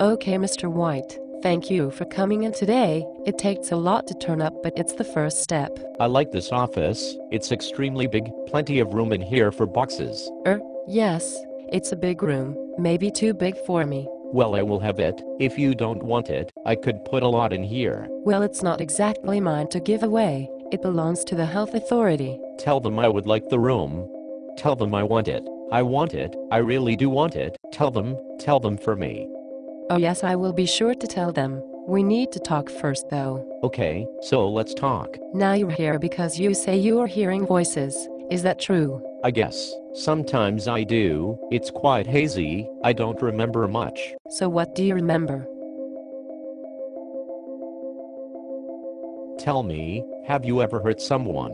Okay, Mr. White. Thank you for coming in today. It takes a lot to turn up, but it's the first step. I like this office. It's extremely big, plenty of room in here for boxes. Er, yes, it's a big room, maybe too big for me. Well, I will have it. If you don't want it, I could put a lot in here. Well, it's not exactly mine to give away. It belongs to the health authority. Tell them I would like the room. Tell them I want it. I want it. I really do want it. Tell them, tell them for me. Oh, yes, I will be sure to tell them. We need to talk first, though. Okay, so let's talk. Now you're here because you say you are hearing voices. Is that true? I guess. Sometimes I do. It's quite hazy. I don't remember much. So, what do you remember? Tell me, have you ever hurt someone?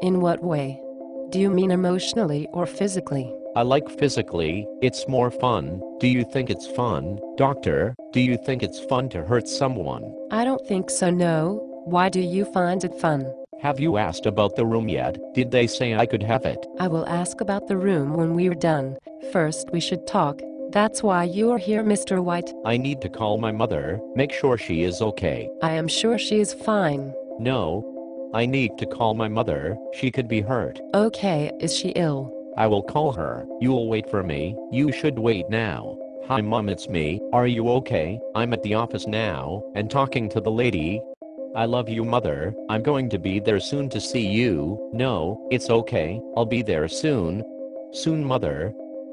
In what way? Do you mean emotionally or physically? I like physically, it's more fun. Do you think it's fun, doctor? Do you think it's fun to hurt someone? I don't think so, no. Why do you find it fun? Have you asked about the room yet? Did they say I could have it? I will ask about the room when we're done. First, we should talk. That's why you're here, Mr. White. I need to call my mother, make sure she is okay. I am sure she is fine. No. I need to call my mother, she could be hurt. Okay, is she ill? I will call her. You'll wait for me. You should wait now. Hi mom it's me. Are you okay? I'm at the office now, and talking to the lady. I love you mother. I'm going to be there soon to see you. No, it's okay. I'll be there soon. Soon mother.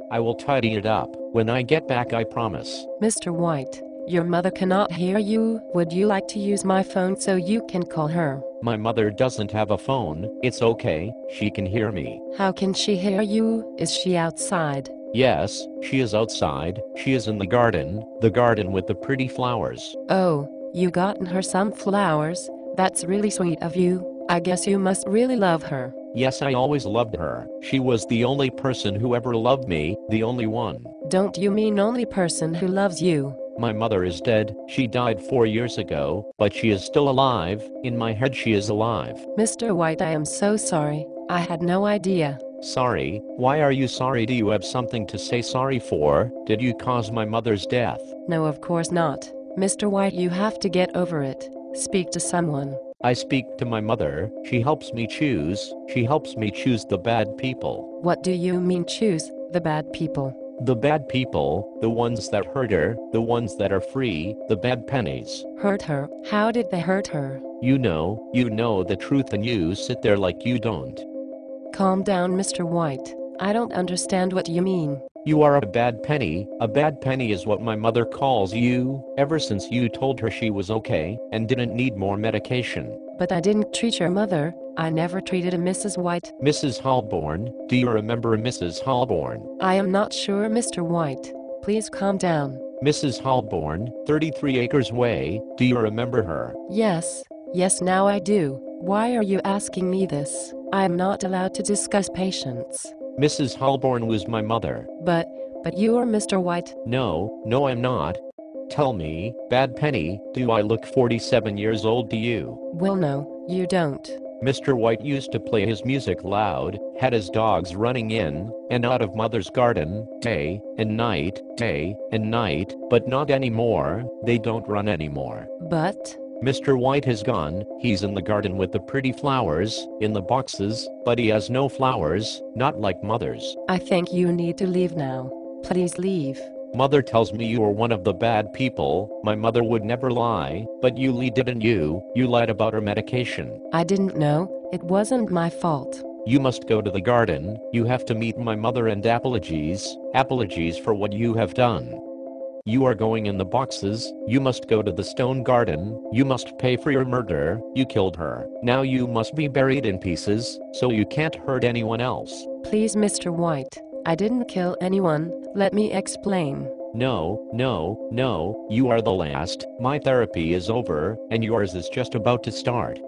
I will tidy it up. When I get back I promise. Mr. White, your mother cannot hear you. Would you like to use my phone so you can call her? My mother doesn't have a phone. It's okay. She can hear me. How can she hear you? Is she outside? Yes, she is outside. She is in the garden, the garden with the pretty flowers. Oh, you gotten her some flowers? That's really sweet of you. I guess you must really love her. Yes, I always loved her. She was the only person who ever loved me, the only one. Don't you mean only person who loves you? My mother is dead. She died four years ago, but she is still alive. In my head, she is alive. Mr. White, I am so sorry. I had no idea. Sorry? Why are you sorry? Do you have something to say sorry for? Did you cause my mother's death? No, of course not. Mr. White, you have to get over it. Speak to someone. I speak to my mother. She helps me choose. She helps me choose the bad people. What do you mean choose the bad people? The bad people, the ones that hurt her, the ones that are free, the bad pennies. Hurt her? How did they hurt her? You know, you know the truth and you sit there like you don't. Calm down, Mr. White. I don't understand what you mean. You are a bad penny. A bad penny is what my mother calls you, ever since you told her she was okay and didn't need more medication. But I didn't treat your mother. I never treated a Mrs. White. Mrs. Holborn, do you remember Mrs. Holborn? I am not sure, Mr. White. Please calm down. Mrs. Holborn, 33 Acres Way, do you remember her? Yes, yes, now I do. Why are you asking me this? I am not allowed to discuss patients. Mrs. Holborn was my mother. But, but you are Mr. White. No, no, I'm not. Tell me, Bad Penny, do I look 47 years old to you? Well, no, you don't. Mr. White used to play his music loud, had his dogs running in and out of mother's garden, day and night, day and night, but not anymore, they don't run anymore. But, Mr. White has gone, he's in the garden with the pretty flowers, in the boxes, but he has no flowers, not like mother's. I think you need to leave now. Please leave. Mother tells me you are one of the bad people. My mother would never lie, but you Lee didn't you? You lied about her medication. I didn't know. It wasn't my fault. You must go to the garden. You have to meet my mother and apologies. Apologies for what you have done. You are going in the boxes. You must go to the stone garden. You must pay for your murder. You killed her. Now you must be buried in pieces, so you can't hurt anyone else. Please, Mr. White. I didn't kill anyone. Let me explain. No, no, no, you are the last. My therapy is over, and yours is just about to start.